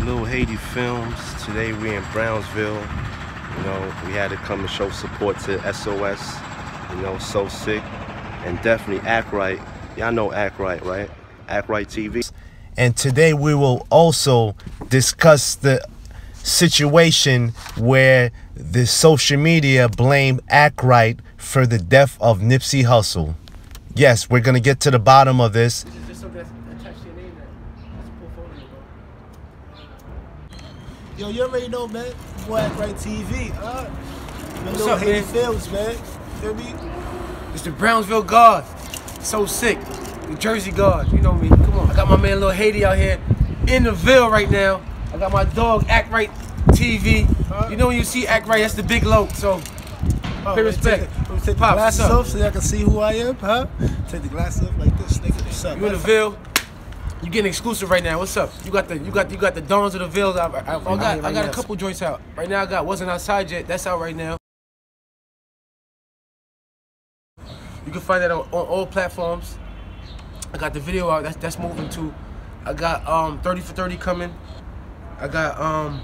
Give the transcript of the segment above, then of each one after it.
Little Haiti Films. Today we're in Brownsville. You know, we had to come and show support to SOS. You know, so sick. And definitely act right. Y'all know act right, right? Act right TV. And today we will also discuss the situation where the social media blame Act Right for the death of Nipsey Hussle. Yes, we're gonna get to the bottom of this. Just something that's attached to your name there. That's a portfolio, bro. Yo, you already know, man. Boy, Act Right TV, huh? The What's little up, Haiti man? films, man. Feel me? It's the Brownsville guard. So sick. The Jersey guard. You know me. Come on. I got my man Lil Haiti out here in the Ville right now. I got my dog Act Right TV. You know when you see Act Right, that's the big low. So Oh, Pay respect. Take, the- me take the Pops, glasses off so y'all can see who I am, huh? Take the glasses off like this, nigga. What's up? you in the Ville. You getting exclusive right now. What's up? You got the you got you got the Dawns of the Ville. I, I, I got I got a couple joints out. Right now I got Wasn't Outside Yet. That's out right now. You can find that on, on all platforms. I got the video out. That's that's moving too. I got um 30 for 30 coming. I got um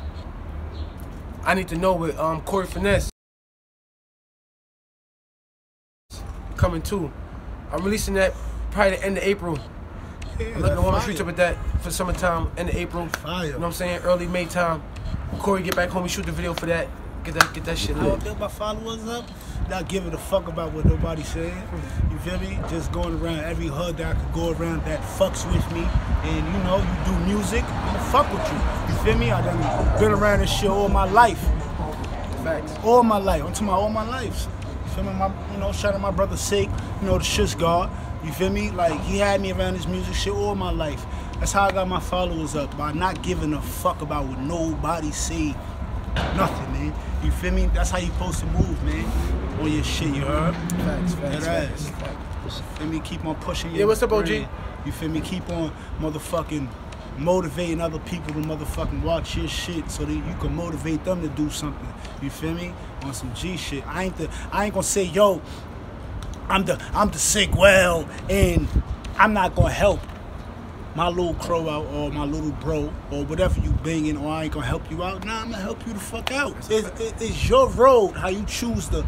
I need to know with um Corey Finesse coming too. I'm releasing that probably the end of April. Yeah, I'm looking to warm fire. streets up with that for summertime, end of April. Fire. You know what I'm saying? Early May time. Corey get back home, we shoot the video for that. Get that get that shit I lit. build my followers up, not giving a fuck about what nobody said. You feel me? Just going around every hood that I could go around that fucks with me. And you know, you do music, I'ma fuck with you. You feel me? I done been around this shit all my life. Facts. All my life. I'm talking about all my life. You feel me? My, you know, shout out my brother Sick, you know, the shit's God. You feel me? Like, he had me around this music shit all my life. That's how I got my followers up, by not giving a fuck about what nobody say. Nothing, man. You feel me? That's how you supposed to move, man. On your shit, you heard? Facts, facts, facts. ass. You feel me? Keep on pushing your Yeah, what's up, OG? brand. You feel me? Keep on motherfucking motivating other people to motherfucking watch your shit so that you can motivate them to do something. You feel me? On some G shit. I ain't the I ain't gonna say, yo, I'm the I'm the sick well and I'm not gonna help my little crow out or my little bro or whatever you banging or I ain't gonna help you out. Nah, I'm gonna help you the fuck out. It's, it- it's your road how you choose to,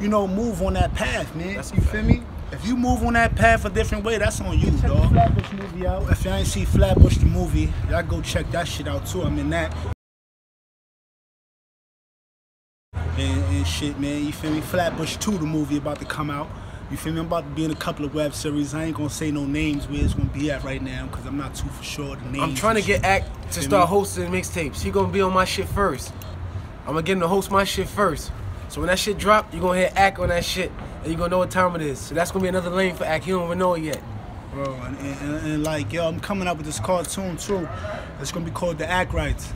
you know, move on that path, man. That's you feel me? If you move on that path a different way, that's on you, dog. Flatbush movie out. If y'all ain't see Flatbush the movie, y'all go check that shit out too. I'm in that. And, and shit, man. You feel me? Flatbush 2, the movie about to come out. You feel me? I'm about to be in a couple of web series. I ain't gonna say no names where it's gonna be at right now because I'm not too for sure the names. I'm trying to get. Act to start me? hosting mixtapes. He gonna be on my shit first. I'm gonna get him to host my shit first. So when that shit drop, you gonna hear Act on that shit, and you gonna know what time it is. So that's gonna be another lane for Act. He don't even know it yet. Bro, and, and, and, and like, yo, I'm coming up with this cartoon too. It's gonna be called The Act Rights.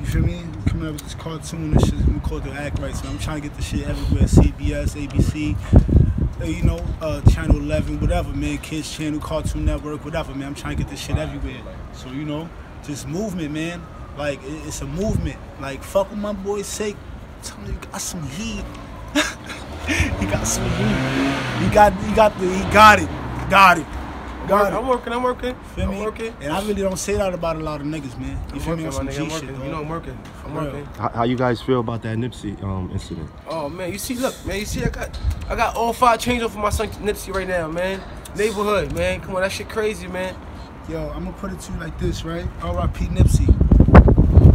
You feel me? Coming up with this cartoon. This shit's gonna be called The Act Rights. So I'm trying to get this shit everywhere. CBS, ABC, uh, you know, uh, Channel 11, whatever, man. Kids Channel, Cartoon Network, whatever, man. I'm trying to get this shit everywhere. So you know, just movement, man. Like it, it's a movement. Like fuck with my boy's sake. Tell me, you got some heat. he got some heat. He got, he got the, he got it. Got it. Got it. I'm working. I'm working. Feel I'm me? working. And I really don't say that about a lot of niggas, man. You I'm feel me? working, On my some nigga. G I'm shit, working. You know I'm working. I'm Real. working. How, how you guys feel about that Nipsey um, incident? Oh man, you see, look, man, you see, I got, I got all five chains on for my son Nipsey right now, man. Neighborhood, man. Come on, that shit crazy, man. Yo, I'm gonna put it to you like this, right? R.I.P. Nipsey.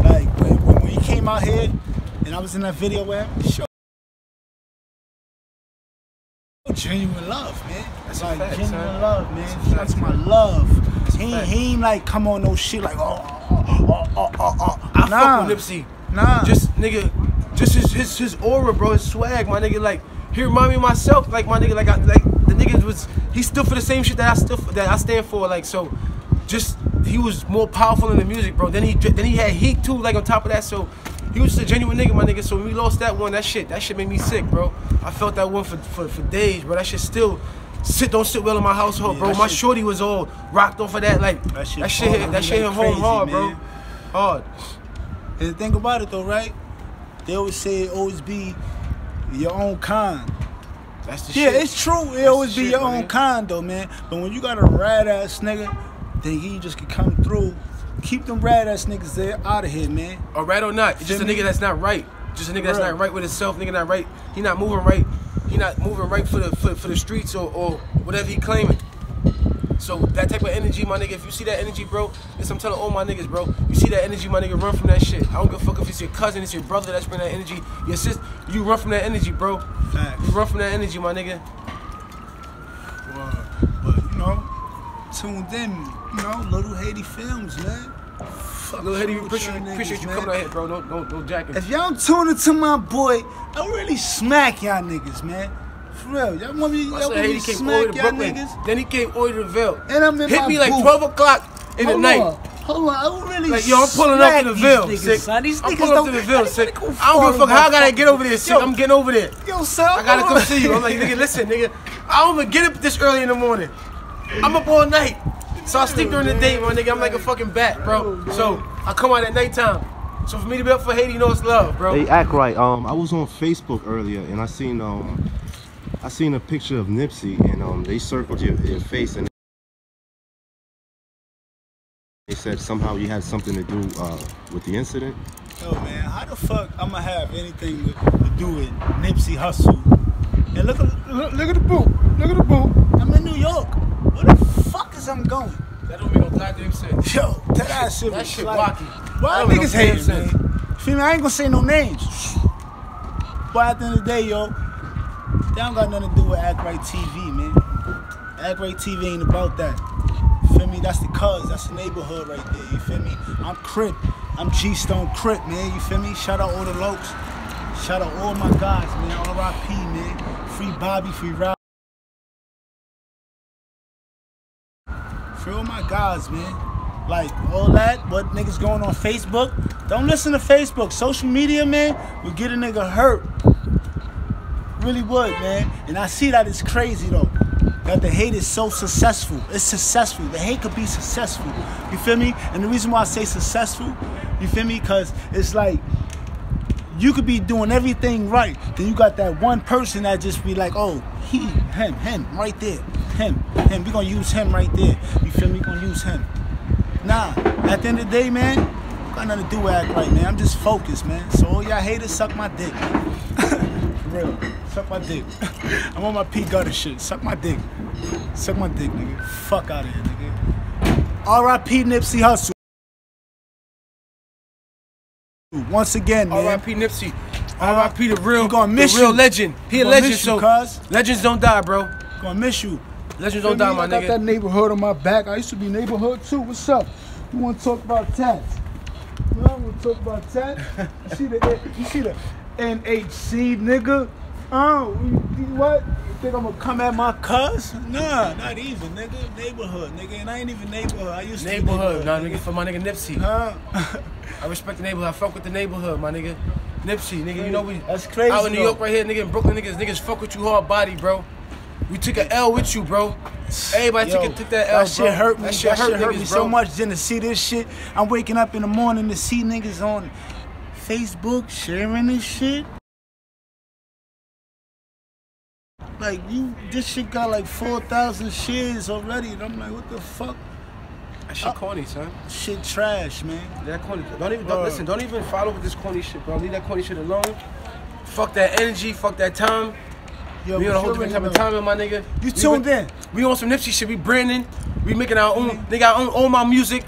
Like when, when, when he came out here, and I was in that video with him, sure. Genuine love, man. That's like fact, genuine son. love, man. That's Shout out to my love. a He ain't, he ain't like come on no shit like oh oh oh oh oh. oh. I nah. fuck with Nipsey. Nah. Just nigga, just his his his aura, bro, his swag, my nigga. Like he remind me of myself, like my nigga, like I like the nigga was he stood for the same shit that I still that I stand for. Like so, just he was more powerful in the music, bro. Then he then he had heat too, like on top of that. So he was just a genuine nigga, my nigga. So when we lost that one, that shit, that shit made me sick, bro. I felt that one for for, for days, bro. That shit still. Sit don't sit well in my household, Yeah, bro. My shit- shorty was all rocked off of that, like That that shit shit, followed hit, that shit home hard, bro. man. Hard. And the thing about it though, right? They always say it always be your own kind. That's the Yeah, shit. it's true. It That's always be shit, your my own kind though, man. But when you got a rad ass nigga, then he just can come through keep them rat ass niggas there out of here, man. Or right or not, just a nigga that's not right. Just a nigga that's not right with himself. Nigga not right. He not moving right. He not moving right for the for, for the streets or, or whatever he claiming. So that type of energy, my nigga. If you see that energy, bro, this I'm telling all my niggas, bro. You see that energy, my nigga. Run from that shit. I don't give a fuck if it's your cousin, it's your brother that's bringing that energy. Your sister, you run from that energy, bro. Facts. You run from that energy, my nigga. Word. But you know, tuned in, you know, little Haiti films, man. Fuck Little with appreciate, appreciate you man. coming out here, bro. No, no, no jacking. If y'all tune into my boy, I really smack y'all niggas, man. For real, y'all want me, y'all want me to came all the smack y'all niggas? Then he came way to the Ville. And I'm in Hit my me like booth. 12 o'clock in the night. on, hold on, I don't really Like, yo, I'm pulling up to the Ville, sick. son. These I'm pulling up to the Ville, sick. go I don't give a fuck how I gotta get over there, sick. Yo. I'm getting over there. Yo, son, I gotta come see you. I'm like, nigga, listen, nigga. I don't even get up this early in the morning. I'm up all night. So I sleep during the day, my nigga. I'm like a fucking bat, bro. So I come out at nighttime. So for me to be up for Haiti, you know it's love, bro. Hey, act right. Um, I was on Facebook earlier and I seen um, I seen a picture of Nipsey and um, they circled your, your face and they said somehow you had something to do uh, with the incident. Yo, man, how the fuck I'ma have anything to, to do with Nipsey Hussle? And look at look, look at the boot. Look at the boot. I'm in New York. Where the fuck is I'm going? That don't make no goddamn sense. Yo, that ass shit That shit like, wacky. Why That niggas hating, sense. man? Feel me? I ain't gonna say no names. But at the end of the day, yo, they don't got nothing to do with Act Right TV, man. Act Right TV ain't about that. Feel me? That's the cuz. That's the neighborhood right there. You feel me? I'm Crip. I'm G Stone Crip, man. You feel me? Shout out all the lokes. Shout out all my guys, man. R.I.P. man. Free Bobby, free Rob. Free all my guys, man. Like all that, what niggas going on Facebook? Don't listen to Facebook. Social media, man, will get a nigga hurt. Really would, man. And I see that it's crazy though. That the hate is so successful. It's successful. The hate could be successful. You feel me? And the reason why I say successful, you feel me? Cause it's like you could be doing everything right. Then you got that one person that just be like, oh, he, him, him, right there. Him, him. We gonna use him right there. You feel me? We gonna use him. Nah, at the end of the day, man, got nothing to do with act right, man. I'm just focused, man. So all y'all haters suck my dick. For real. Suck my dick. I'm on my P gutter shit. Suck my dick. Suck my dick, nigga. Fuck out of here, nigga. R.I.P. Nipsey Hussle. Once again, man. R.I.P. Nipsey. R.I.P. the real, gonna miss the real you. legend. He a Gonna legend, miss you, so cuz. legends don't die, bro. Gonna miss you. Legends don't die, my I got that neighborhood on my back. I used to be neighborhood too. What's up? You want to talk about tats? You know, want to talk about tats? You see the you see the NHC nigga? Oh, what? You think I'm gonna come at my cuz? Nah, not even, nigga. Neighborhood, nigga, and I ain't even neighborhood. I used to Neighborhood, nah, nigga. for my nigga Nipsey. Huh? I respect the neighborhood. I fuck with the neighborhood, my nigga. Nipsey, nigga, you know we That's crazy, out in New. York right here, nigga, in Brooklyn, niggas, niggas fuck with you hard body, bro. We took a L with you, bro. Everybody Yo, took, took that L, that bro. shit hurt me. That shit hurt, hurt niggas, me bro. so much. Then to see this shit, I'm waking up in the morning to see niggas on Facebook sharing this shit. Like you, this shit got like four thousand shares already, and I'm like, what the fuck? That shit corny, son. Shit trash, man. That corny. Don't even don't, listen. Don't even follow with this corny shit, bro. Leave that corny shit alone. Fuck that energy. Fuck that time. Yo, we on a whole you different type of know. timing, my nigga. You We tuned been- in. We on some Nipsey shit. We branding. We making our own. Nigga, I own all my music.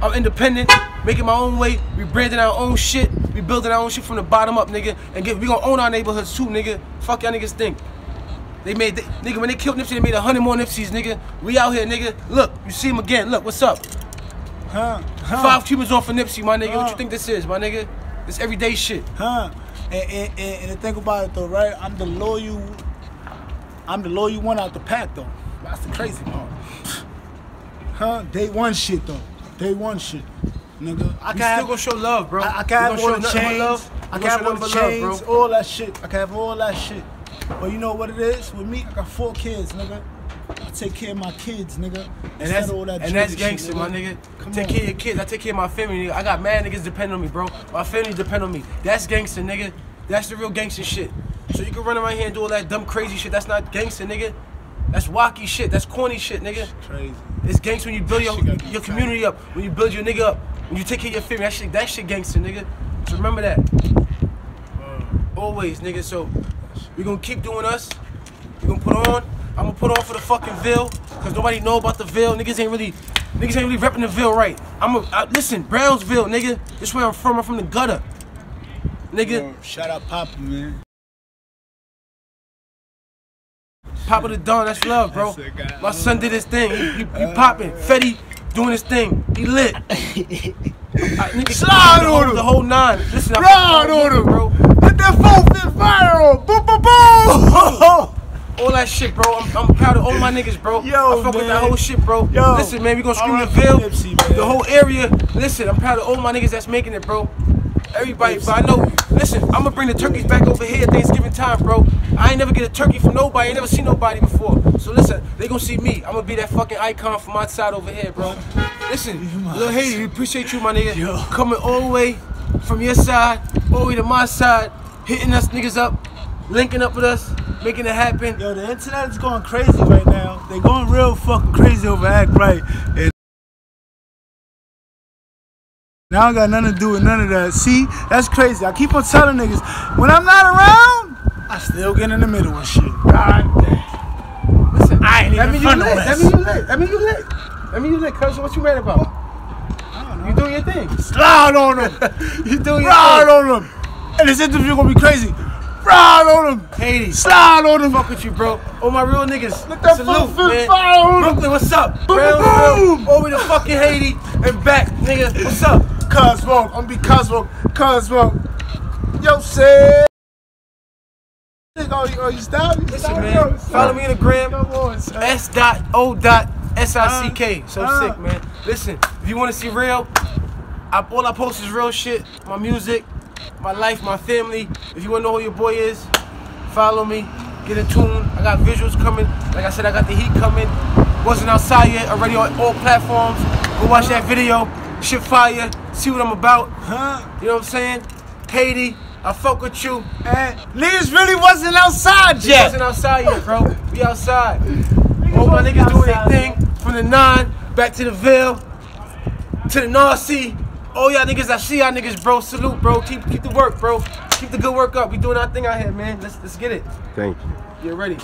I'm independent, making my own way. We branding our own shit. We building our own shit from the bottom up, nigga. And get, we gonna own our neighborhoods too, nigga. Fuck y'all niggas think. They made, they, nigga, when they killed Nipsey, they made a hundred more Nipseys, nigga. We out here, nigga. Look, you see him again. Look, what's up? Huh? Huh? Five Cubans on for Nipsey, my nigga. What you think this is, my nigga? This everyday shit. Huh? And, and, and, and the thing about it though, right? I'm the loyal. I'm the loyal one out the pack though. That's the crazy part. Huh? Day one shit though. Day one shit, nigga. I can still gonna show love, bro. I, I can have all the chains. I can have all the nothing but love, chains, all that shit. I can have all that shit. But you know what it is? With me, I got four kids, nigga. I take care of my kids, nigga. And that's, all that and that's shit, gangster, my nigga. Come take on. care of your kids. I take care of my family, nigga. I got mad niggas depend on me, bro. My family depend on me. That's gangster, nigga. That's the real gangster shit. So you can run around here and do all that dumb crazy shit. That's not gangster, nigga. That's wacky shit. That's corny shit, nigga. Crazy. It's gangster when you build your, your tight. community up. When you build your nigga up. When you take care of your family. That shit, that shit gangster, nigga. So remember that. Always, nigga. So we gonna keep doing us. We're gonna put on. I'm gonna put on for the fucking Ville. Cause nobody know about the Ville. Niggas ain't really niggas ain't really repping the Ville right. I'm a I, listen, Brownsville, nigga. This where I'm from. I'm from the gutter. Nigga, Yo, shout out Poppa, man. Poppa da Don, that's love, bro. That's. My son did his thing. He, he, he uh, popping. Fetty doing his thing. He lit. I, nigga, Slide the on him. the whole nine. Listen, I Ride fuck on him. bro. Let that phone fit fire on. Boom, boom, boom. All that shit, bro. I'm, I'm proud of all my niggas, bro. Yo, I fuck with that whole shit, bro. Yo. Listen, man, we gonna scream the R.I.P. Ville. Nipsey. The whole area. Listen, I'm proud of all my niggas that's making it, bro. Everybody, but I know. Listen, I'm gonna bring the turkeys back over here at Thanksgiving time, bro. I ain't never get a turkey from nobody. I ain't never seen nobody before. So listen, they gonna see me. I'm gonna be that fucking icon from my side over here, bro. Listen, Lil Haiti, we appreciate you, my nigga. Yo. Coming all the way from your side, all the way to my side, hitting us niggas up, linking up with us, making it happen. Yo, the internet is going crazy right now. They're going real fucking crazy over Act Right. And now I got nothing to do with none of that. See, that's crazy. I keep on telling niggas, when I'm not around, I still get in the middle of shit. God damn. Listen, I ain't that even mean you lit. That mean you lit. That mean you lit. That mean you lit. Cuz what you mad about? You doing your thing. Slide on them. You doing your Ride thing. on them. And this interview gonna be crazy. Ride on them. Haiti. Slide on them. Fuck with you, bro. All my real niggas. Let that Salute, man. fire. Brooklyn, what's up? Boom, Brownsville, boom. over to fucking Haiti and back, nigga. What's up? Cosmo, I'm gonna be Cosmo. Cosmo. Yo, say. Oh, you, oh, you stop? You Listen, man. Yo, Follow me in the gram. Come on, son. S dot O dot S I C K. So Uh, sick, man. Listen, if you want to see real, I, all I post is real shit. My music, my life, my family. If you want to know who your boy is, follow me. Get in tune. I got visuals coming. Like I said, I got the heat coming. Wasn't outside yet. Already on all platforms. Go watch that video. Shit fire. See what I'm about. Huh? You know what I'm saying? Haiti, I fuck with you. And niggas really wasn't outside We yet. wasn't outside yet, bro. We outside. All my niggas doing their thing from the nine back to the Ville to the North Sea. Oh, All y'all niggas, I see y'all niggas, bro. Salute, bro. Keep keep the work, bro. Keep the good work up. We doing our thing out here, man. Let's let's get it. Thank you. Get ready.